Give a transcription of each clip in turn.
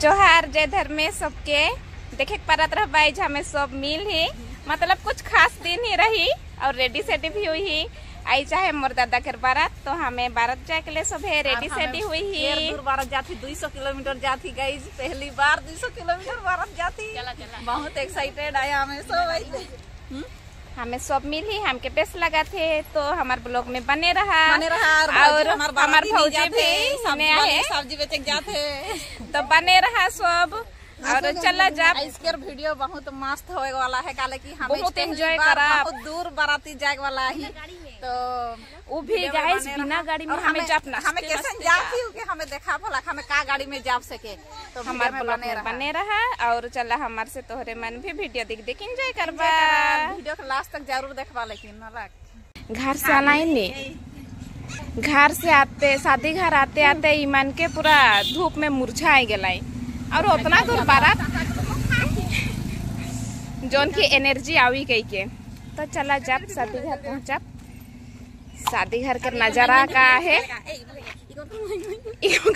जोहार जय धर्म में सबके। देखे परत रह बाई हमें सब मिल ही। मतलब कुछ खास दिन ही रही और रेडी सेडी भी हुई ही। आई चाहे मोर दादा के बारात तो हमें बारात जाए के लिए सब है रेडी सेडी हुई ही। दूर बारत जाती 200 किलोमीटर जाती गई पहली बार 200 किलोमीटर बारत जाती। बहुत एक्साइटेड आया हमें सब हमें सब मिली हमके बेस लगा थे तो हमारे ब्लॉग में बने रहा। बने रहा और हमारे भौजी भी सब्ज़ी बेचे जाते। तो बने रहा सब। और चला जा इसके वीडियो बहुत मस्त होए वाला है काले कि हमें बहुत बार करा। बहुत दूर बाराती जाए वाला ही। तो वो भी गाइस बिना गाड़ी में हमें जाप हमें कैसे जाती हूँ कि हमें देखा भला हमें का गाड़ी में जा सके। तो हमारे ब्लॉग में बने रहा और चला हमारे से तोहरे मन भी वीडियो देख देख एंजॉय करबा। वीडियो के लास्ट तक ज़रूर देखवा लेकिन ना घर से आना ही नहीं। घर से आते शादी घर आते आते ईमान के पूरा धूप में मुरझा गलाई। और उतना दूर बारात। जोन की एनर्जी आवी गई के। तो चला जब शादी घर पहुँचा शादी घर के नज़ारा का है।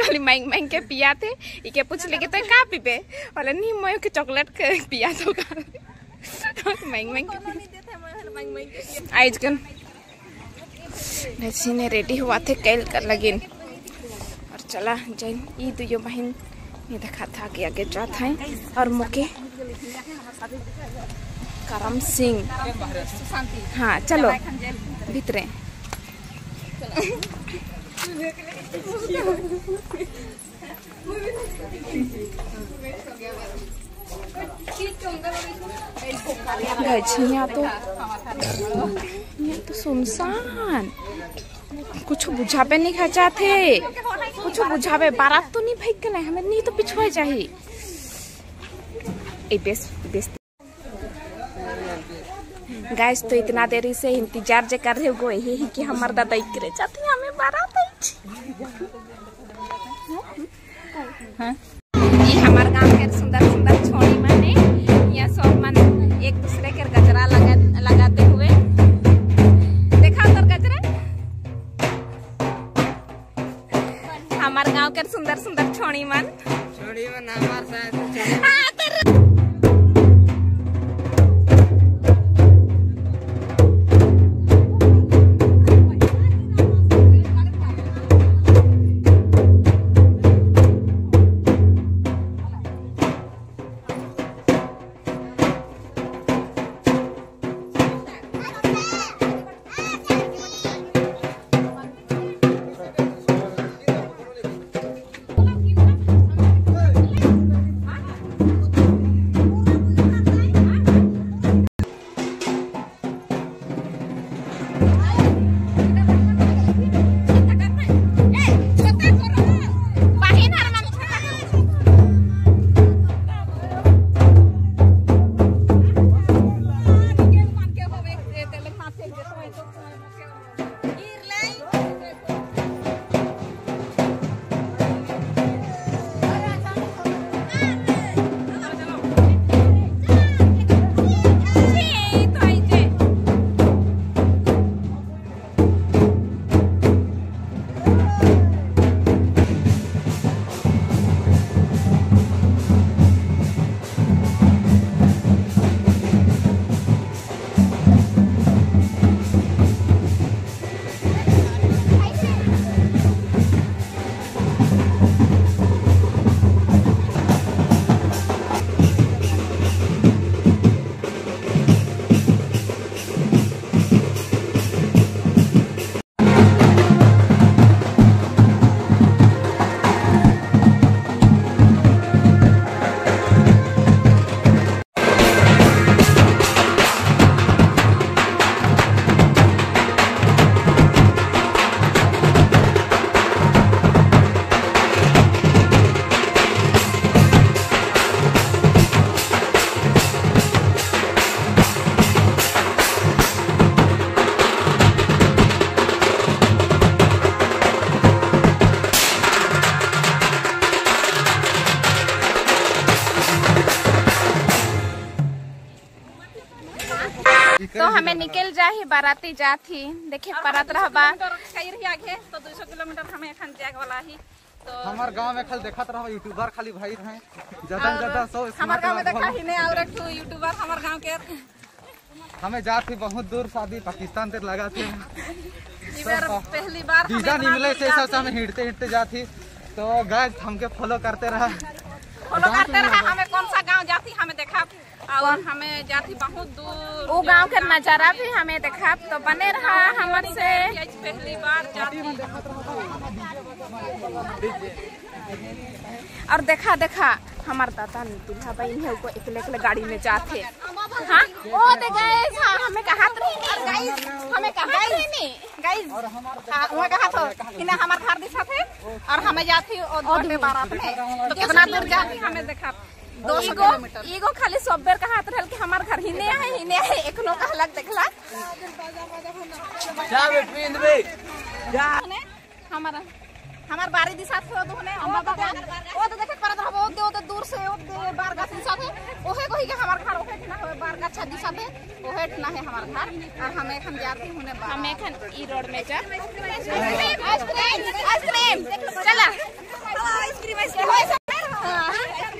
खाली मांग मांग के पिया थे। इके पूछले कि तो का पीबे? बोले, नहीं, मैं के चॉकलेट पिया तो का। मांग मांग आज कन। नैसी ने रेडी हुआ थे, कैल कर लगिन। और चला जैन ई दुयो बहन। ये देखा था कि आगे जात है और मुके। करम सिंह। हाँ चलो। भीतरे। तो। तो सुनसान। कुछ बुझा पे नहीं खचा थे कुछ बुझावे, बारात तो नहीं भाग गए हमें नहीं तो पिछुआ बेस गाइस तो इतना देरी से इंतज़ार जे कर रहे हो यही ही कि हमार दादा इकरे जाते हैं हमें बारात आई हाँ? ये हमार गाँव के सुंदर सुंदर छोड़ी माने, या सब मन एक दूसरे सुंदर सुंदर छोड़ी मन। छोड़ी मन हमारे साथ ही बाराती जात ही देखे परत रहबा। आगे तो 200 किलोमीटर हमें एखन जाए वाला ही। हमार गाँव में खाली देखत रहो यूट्यूबर खाली भाई रहे। ज़्यादा ज़्यादा सौ हमारे गाँव में देखा ही नहीं और एक यूट्यूबर हमारे गाँव के। हमें जात थी बहुत दूर शादी पाकिस्तान तक लगा थे इधर पहली बार वीज़ा नहीं मिले से सब जाती- हमें हिड़ते हिड़ते जाती तो गैस हमके फॉलो करते रहा। फॉलो करते रहा हमें कौन सा गाँव जाती हमें देखा और हमें जाती बहुत दूर वो गाँव के नज़ारा भी हमें देखा तो बने रहा हमर से। पहली बार जाती। और देखा देखा हमार दादा दूल्हा बहन है वो अकेले अकेले गाड़ी में जाते हाँ? ओ दे गाइस हाँ हमें कहा तो नहीं गाइस हमें कहा तो नहीं गाइस हाँ, वो कहा तो कि ना हमारे घर दिशा थे और हमें जाती और दूर। बारात में। तो कितना दूर जाती हमें देखा दो सौ ईगो किलोमीटर। ईगो खाली सब बेर कहा रहल कि हमार घर हिने है हिने है एकनो कहलक देखला जा बे पिंद ने हमारा हमार बारी दिशा से तो ने ओ तो ओ तो देखे परत रहबो ओ तो दूर से ओ बार गाछ दिशा थे ओहे कोही के हमार घर ओहे ना होए बार गाछ दिशा थे ओहे ना है हमार घर। और हमें एखन जाती हुने बार हमें खन ई रोड में जा। Ice cream ice cream. चला। Ice cream ice cream. बाबा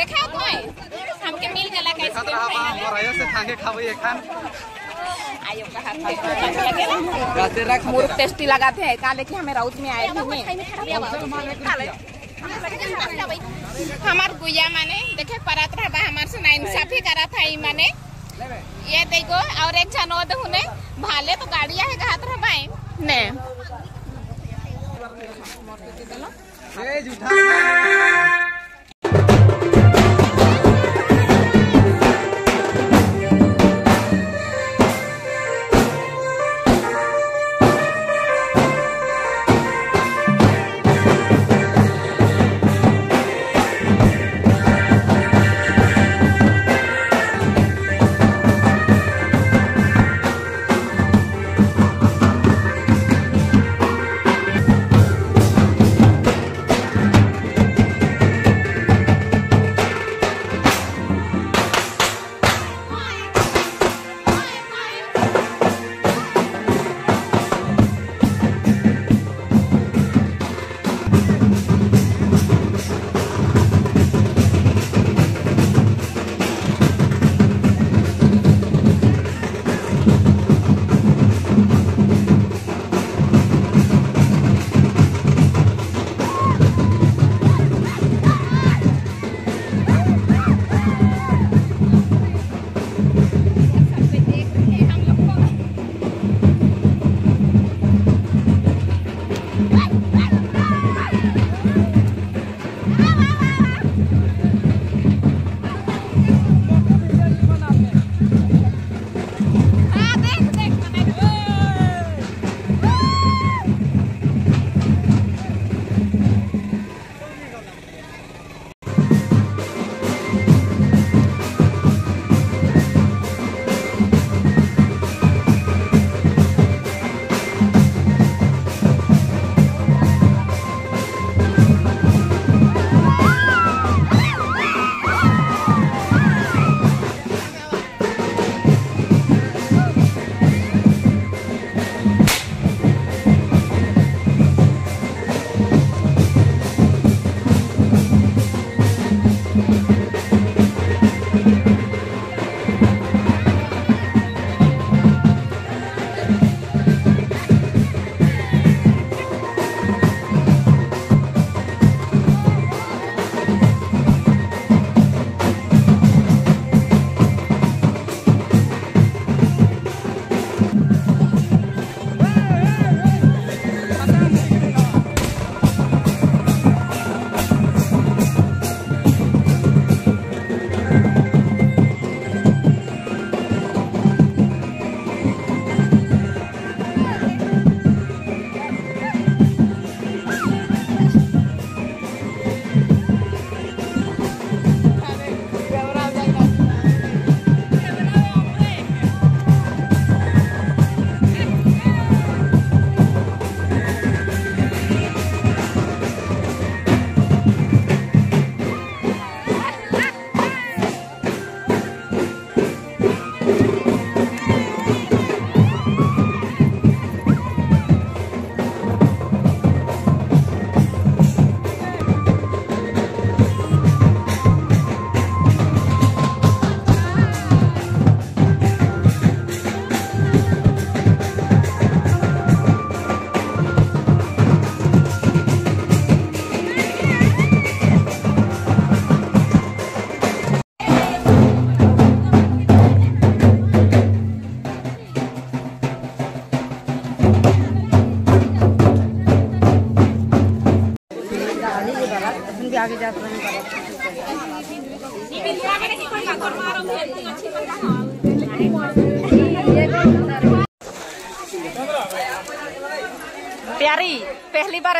देखा कोई हमके मिल देखत रहा से एखान। आयो कहा था मुर्ग टेस्टी लगाते हैं। काले की हमें राउत में आए थे हमार गुया माने देखे परात रहा हमार से ना इंसाफी करा था ई माने। ये देखो और एक जन और हुने भाले तो गाड़िया है घात रहा ने। ए झूठा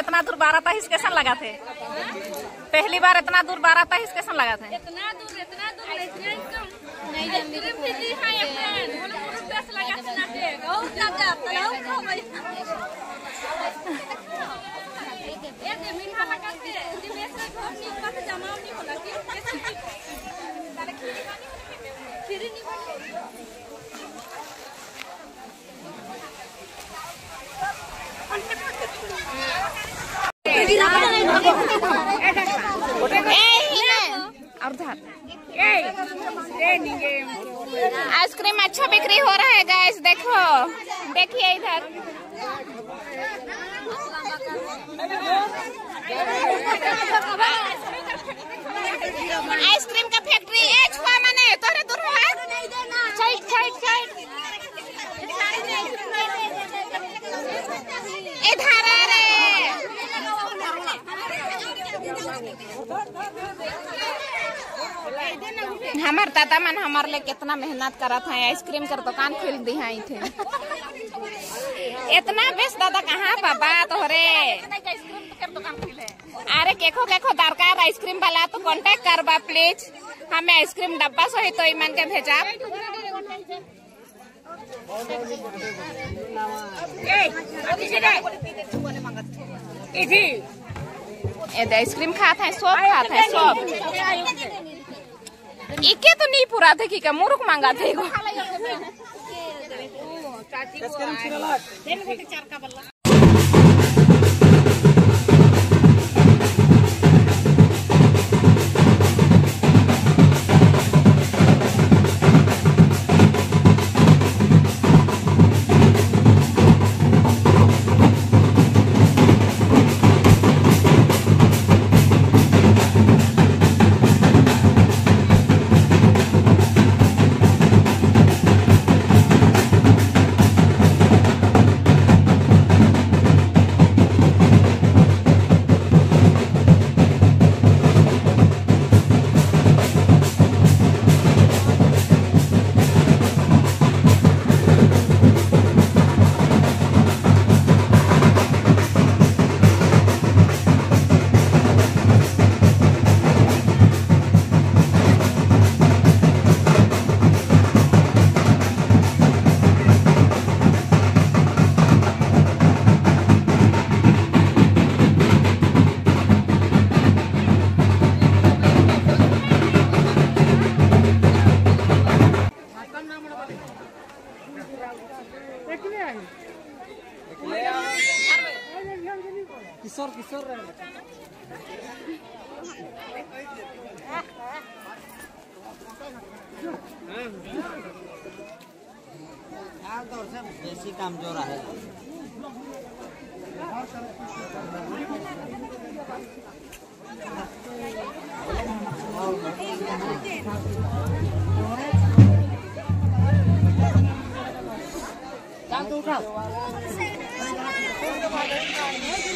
इतना दूर बारह तक कैसा लगा थे पहली बार इतना दूर बारह तक कैसा लगा थे जानती आइसक्रीम भी दी है अपन दोनों को पैसा लगा के ना दे बहुत ज़्यादा तलाव खा भाई ये दे मीठा लगा के जी में से घर नहीं पास जमा नहीं होला कि कैसे तारे खीरी खानी खीरी नहीं बनी और धार आइसक्रीम अच्छा बिक्री हो रहा है गाइस देखो देखिए इधर आइसक्रीम का फैक्ट्री है, छुआ मने, तोरे दूर है? साइड साइड साइड इधर आ रे। हमार दादा मन हमार ले कितना मेहनत करत है आइसक्रीम कर दुकान खोल दी है इथे। इतना बेस दादा कहाँ बाबा तोहरे अरे केखो केखो दरकार आइसक्रीम वाला तो कांटेक्ट करबा प्लीज़ हमें आइसक्रीम डब्बा सहित तो ईमान के भेजा ए आइसक्रीम खात है सब खात है सब। इके तो नहीं पूरा थे की का मुरुक मांगा थे देसी काम जो रहा है?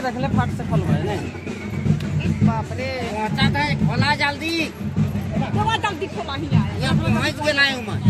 के देखले फट से खोल गए बाप रे पहुँचा था खोला जल्दी। खोला जल्दी खोला ही यार ये पे के लाए हूँ। मैं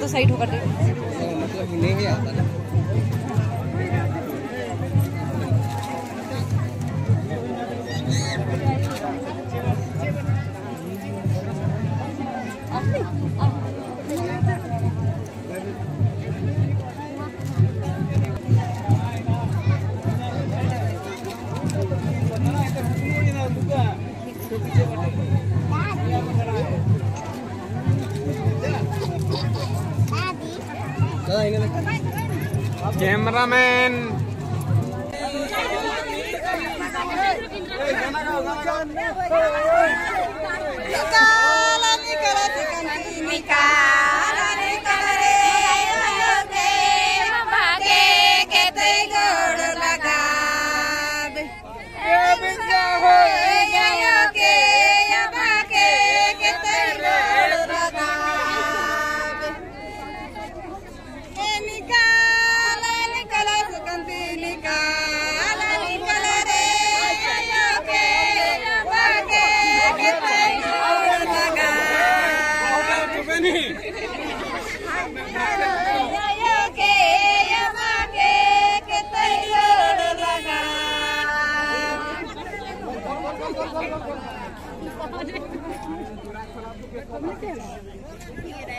तो साइड होकर दे मतलब नहीं आता है कैमरामैन छोड़